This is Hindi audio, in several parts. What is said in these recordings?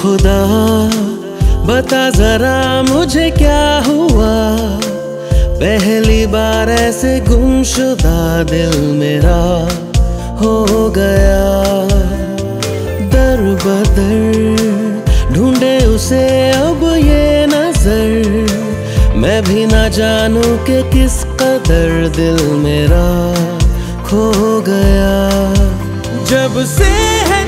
खुदा, बता जरा मुझे क्या हुआ? पहली बार ऐसे गुमशुदा दिल मेरा हो गया। दर बदर ढूंढे उसे अब ये नज़र। मैं भी ना जानू कि किस कदर दिल मेरा खो गया। जब से है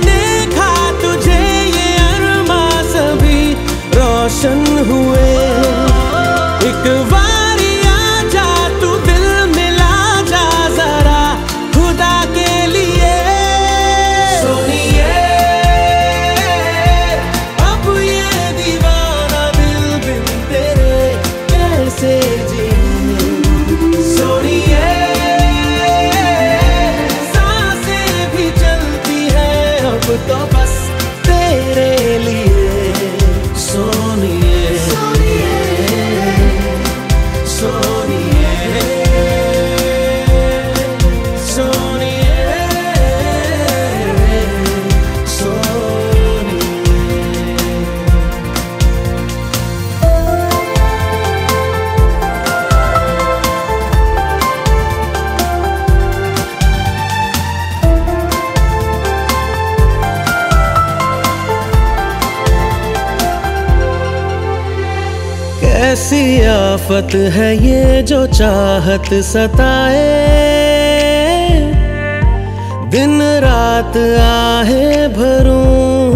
कैसी आफत है ये जो चाहत सताए। दिन रात आहे भरूं।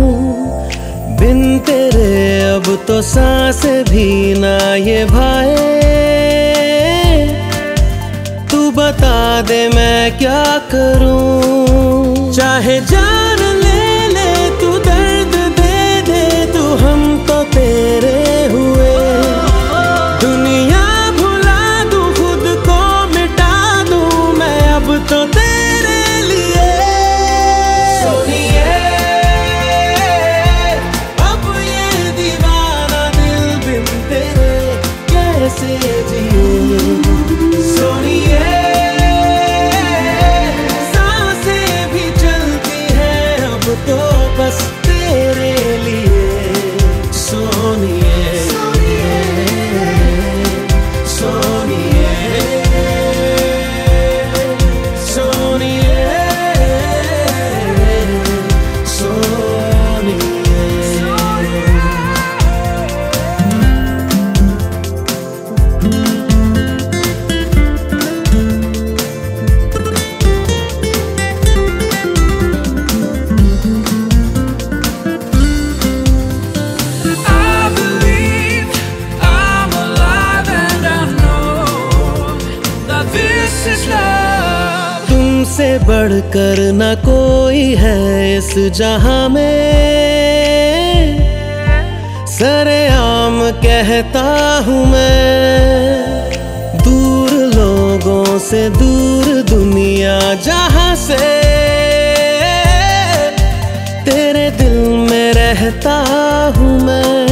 बिन तेरे अब तो सांस भी ना ये भाए। तू बता दे मैं क्या करूँ? चाहे जान हैं तुमसे बढ़कर न कोई है इस जहाँ में। सरेआम कहता हूँ मैं, दूर लोगों से दूर दुनिया जहाँ से। तेरे दिल में रहता हूँ मैं